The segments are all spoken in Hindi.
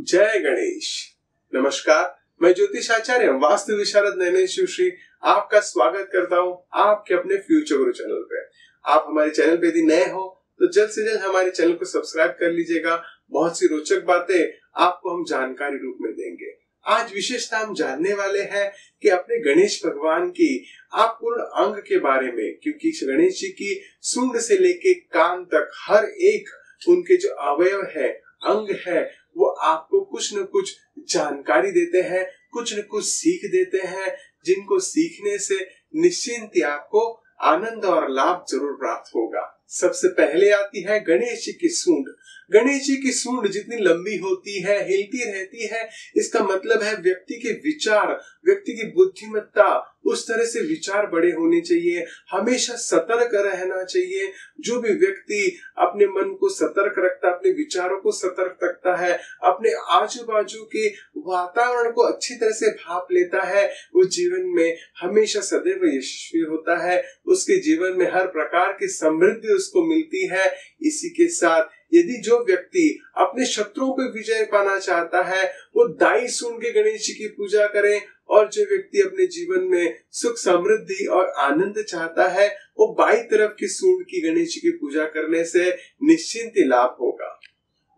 जय गणेश। नमस्कार, मैं ज्योतिष आचार्य वास्तु विशारद नैनेश श्री आपका स्वागत करता हूँ आपके अपने फ्यूचर गुरु चैनल पे। आप हमारे चैनल पे यदि नए हो तो जल्द से जल्द हमारे चैनल को सब्सक्राइब कर लीजिएगा। बहुत सी रोचक बातें आपको हम जानकारी रूप में देंगे। आज विशेषता हम जानने वाले हैं कि अपने गणेश भगवान की आप पूर्ण अंग के बारे में, क्योंकि गणेश जी की सूंड से लेके कान तक हर एक उनके जो अवयव है, अंग है वो आपको कुछ न कुछ जानकारी देते हैं, कुछ न कुछ सीख देते हैं, जिनको सीखने से निश्चिंत आपको आनंद और लाभ ज़रूर प्राप्त होगा। सबसे पहले आती है गणेश जी की सूंड। गणेश जी की सूंड जितनी लंबी होती है, हिलती रहती है, इसका मतलब है व्यक्ति के विचार, व्यक्ति की बुद्धिमत्ता, उस तरह से विचार बड़े होने चाहिए। हमेशा सतर्क रहना चाहिए। जो भी व्यक्ति अपने मन को सतर्क रखता, अपने विचारों को सतर्क रखता है, अपने आजू बाजू के वातावरण को अच्छी तरह से भाप लेता है, वो जीवन में हमेशा सदैव यशस्वी होता है। उसके जीवन में हर प्रकार की समृद्धि उसको मिलती है, इसी के साथ यदि जो व्यक्ति अपने शत्रुओं पर विजय पाना चाहता है, वो दाई सुन के गणेश जी की पूजा करें और जो व्यक्ति अपने जीवन में सुख समृद्धि और आनंद चाहता है, वो बाई तरफ़ की सूंड की गणेश जी की पूजा करने से निश्चिंत लाभ होगा।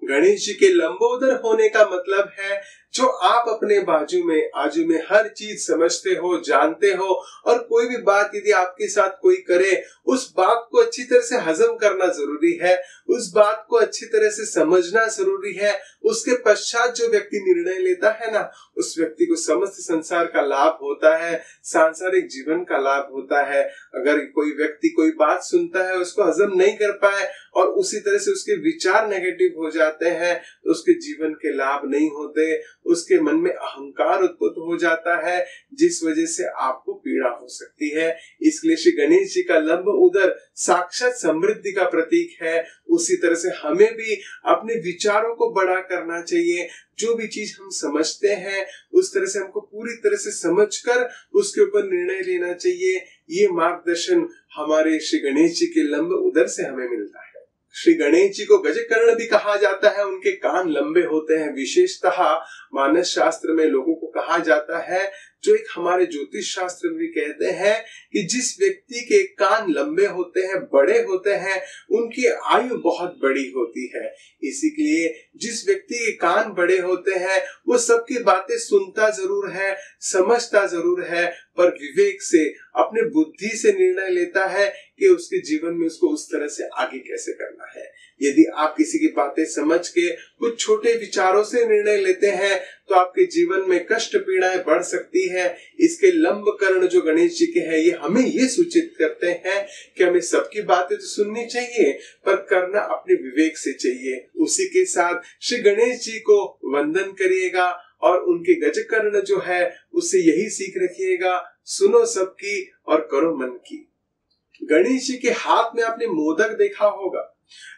गणेश जी के लंबोदर होने का मतलब है जो आप अपने बाजू में, आजू में हर चीज़ समझते हो, जानते हो, और कोई भी बात यदि आपके साथ कोई करे, उस बात को अच्छी तरह से हजम करना ज़रूरी है, उस बात को अच्छी तरह से समझना ज़रूरी है, उसके पश्चात जो व्यक्ति निर्णय लेता है ना, उस व्यक्ति को समस्त संसार का लाभ होता है, सांसारिक जीवन का लाभ होता है। अगर कोई व्यक्ति कोई बात सुनता है, उसको हजम नहीं कर पाए, और उसी तरह से उसके विचार नेगेटिव हो जाते हैं तो उसके जीवन के लाभ नहीं होते उसके मन में अहंकार उत्पन्न हो जाता है, जिस वजह से आपको पीड़ा हो सकती है। इसलिए श्री गणेश जी का लंब उदर साक्षात समृद्धि का प्रतीक है। उसी तरह से हमें भी अपने विचारों को बड़ा करना चाहिए। जो भी चीज़ हम समझते हैं, उस तरह से हमको पूरी तरह से समझकर उसके ऊपर निर्णय लेना चाहिए। ये मार्गदर्शन हमारे श्री गणेश जी के लंब उदर से हमें मिलता है। श्री गणेश जी को गजकर्ण भी कहा जाता है, उनके कान लंबे होते हैं। विशेषतः मानस शास्त्र में लोगों को कहा जाता है जो एक हमारे ज्योतिष शास्त्र भी कहते हैं कि जिस व्यक्ति के कान लंबे होते हैं, बड़े होते हैं, उनकी आयु बहुत बड़ी होती है। इसी के लिए जिस व्यक्ति के कान बड़े होते हैं, वो सबकी बातें सुनता ज़रूर है, समझता ज़रूर है, पर विवेक से, अपने बुद्धि से निर्णय लेता है कि उसके जीवन में उसको उस तरह से आगे कैसे करना है। यदि आप किसी की बातें समझ के कुछ छोटे विचारों से निर्णय लेते हैं तो आपके जीवन में कष्ट पीड़ाएँ बढ़ सकती है। इसके लंब कर्ण जो गणेश जी के हैं, ये हमें ये सूचित करते हैं कि हमें सबकी बातें तो सुननी चाहिए, पर करना अपने विवेक से चाहिए। उसी के साथ श्री गणेश जी को वंदन करिएगा और उनके गजकर्ण जो है उससे यही सीख रखिएगा, सुनो सबकी और करो मन की। गणेश जी के हाथ में आपने मोदक देखा होगा।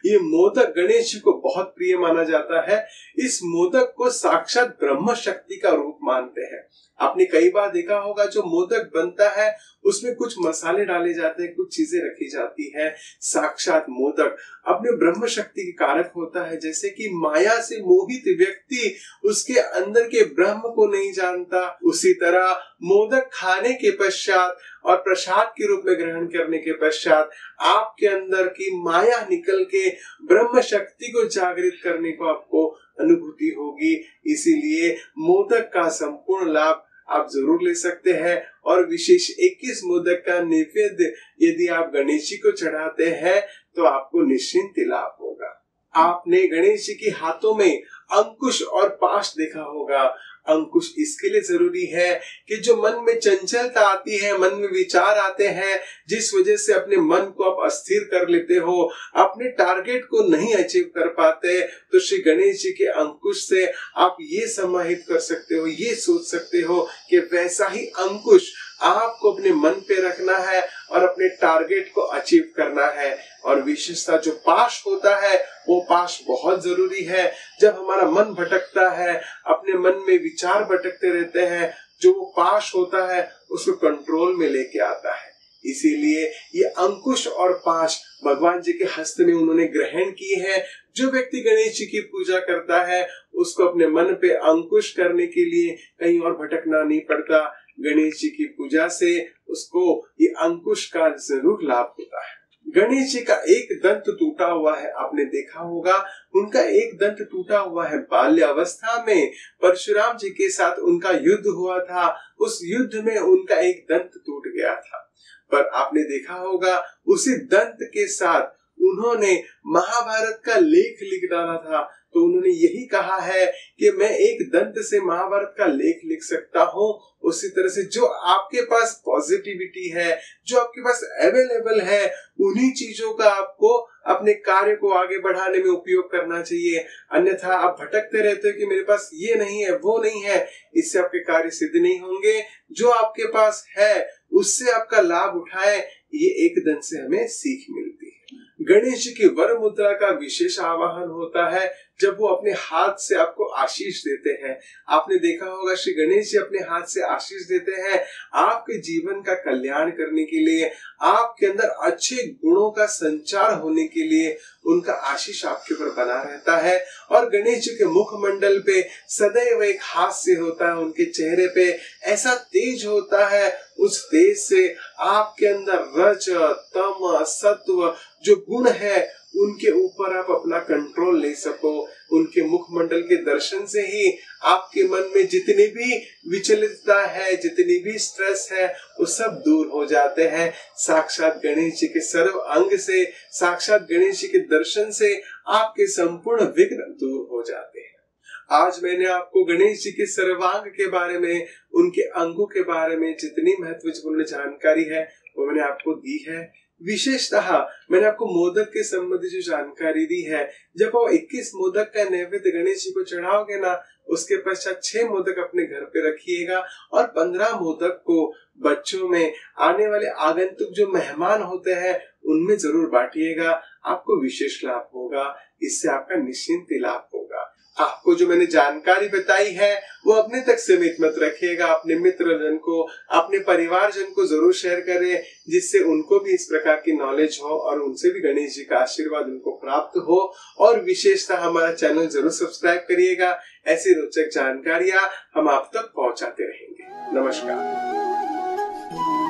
ये मोदक गणेश जी को बहुत प्रिय माना जाता है। इस मोदक को साक्षात ब्रह्म शक्ति का रूप मानते हैं। आपने कई बार देखा होगा, जो मोदक बनता है, उसमें कुछ मसाले डाले जाते हैं, कुछ चीज़ें रखी जाती है, साक्षात मोदक। अपने ब्रह्म शक्ति के कारक होता है, जैसे कि माया से मोहित व्यक्ति उसके अंदर के ब्रह्म को नहीं जानता। उसी तरह मोदक खाने के पश्चात और प्रसाद के रूप में ग्रहण करने के पश्चात आपके अंदर की माया निकल के ब्रह्म शक्ति को जागृत करने को आपको अनुभूति होगी। इसीलिए मोदक का संपूर्ण लाभ आप ज़रूर ले सकते हैं और विशेष 21 मोदक का निवेद्य यदि आप गणेश जी को चढ़ाते हैं तो आपको निश्चिंत लाभ होगा। आपने गणेश जी के हाथों में अंकुश और पाश देखा होगा। अंकुश इसके लिए ज़रूरी है कि जो मन में चंचलता आती है, मन में विचार आते हैं, जिस वजह से अपने मन को आप अस्थिर कर लेते हो, अपने टारगेट को नहीं अचीव कर पाते तो श्री गणेश जी के अंकुश से आप ये समाहित कर सकते हो, ये सोच सकते हो कि वैसा ही अंकुश आपको अपने मन पे रखना है और अपने टारगेट को अचीव करना है। और विशेषता जो पास होता है, वो पास बहुत ज़रूरी है। जब हमारा मन भटकता है, अपने मन में विचार भटकते रहते हैं, जो वो पाश होता है, उसको कंट्रोल में लेके आता है। इसीलिए ये अंकुश और पाश भगवान जी के हस्त में उन्होंने ग्रहण की है। जो व्यक्ति गणेश जी की पूजा करता है, उसको अपने मन पे अंकुश करने के लिए कहीं और भटकना नहीं पड़ता। गणेश जी की पूजा से उसको ये अंकुश का ज़रूर लाभ होता है। गणेश जी का एक दंत टूटा हुआ है, आपने देखा होगा। उनका एक दंत टूटा हुआ है बाल्यावस्था में। परशुराम जी के साथ उनका युद्ध हुआ था। उस युद्ध में उनका एक दंत टूट गया था। पर आपने देखा होगा, उसी दंत के साथ उन्होंने महाभारत का लेख लिख डाला था। तो उन्होंने यही कहा है कि मैं एक दंत से महाभारत का लेख लिख सकता हूँ। उसी तरह से जो आपके पास पॉजिटिविटी है, जो आपके पास अवेलेबल है, उन्हीं चीज़ों का आपको अपने कार्य को आगे बढ़ाने में उपयोग करना चाहिए। अन्यथा आप भटकते रहते हो कि मेरे पास ये नहीं है, वो नहीं है, इससे आपके कार्य सिद्ध नहीं होंगे। जो आपके पास है, उससे आपका लाभ उठाए। ये एक दंत से हमें सीख मिलती है। गणेश जी की वर मुद्रा का विशेष आवाहन होता है जब वो अपने हाथ से आपको आशीष देते हैं, आपने देखा होगा श्री गणेश जी अपने हाथ से आशीष देते हैं आपके जीवन का कल्याण करने के लिए, आपके अंदर अच्छे गुणों का संचार होने के लिए उनका आशीष आपके ऊपर बना रहता है। और गणेश जी के मुखमंडल पे सदैव एक हास्य होता है, उनके चेहरे पे ऐसा तेज होता है, उस तेज से आपके अंदर रज, तम, सत्व जो गुण है उनके ऊपर आप अपना कंट्रोल ले सको, उनके मुखमंडल के दर्शन से ही आपके मन में जितनी भी विचलितता है, जितनी भी स्ट्रेस है, वो सब दूर हो जाते हैं। साक्षात गणेश जी के सर्व अंग से, साक्षात गणेश जी के दर्शन से आपके संपूर्ण विघ्न दूर हो जाते हैं। आज मैंने आपको गणेश जी के सर्वांग के बारे में, उनके अंगों के बारे में जितनी महत्वपूर्ण जानकारी है, वो मैंने आपको दी है। विशेषतः मैंने आपको मोदक के संबंधी जो जानकारी दी है, जब आप 21 मोदक का नैवेद्य गणेश जी को चढ़ाओगे ना, उसके पश्चात छह मोदक अपने घर पे रखिएगा और पंद्रह मोदक को बच्चों में, आने वाले आगंतुक जो मेहमान होते हैं, उनमें ज़रूर बांटिएगा। आपको विशेष लाभ होगा, इससे आपका निश्चिंत लाभ होगा। आपको जो मैंने जानकारी बताई है वो अपने तक सीमित मत रखिएगा, अपने मित्र जन को, अपने परिवार जन को ज़रूर शेयर करें, जिससे उनको भी इस प्रकार की नॉलेज हो और उनसे भी गणेश जी का आशीर्वाद उनको प्राप्त हो। और विशेषता हमारा चैनल ज़रूर सब्सक्राइब करिएगा। ऐसी रोचक जानकारियाँ हम आप तक पहुंचाते रहेंगे। नमस्कार।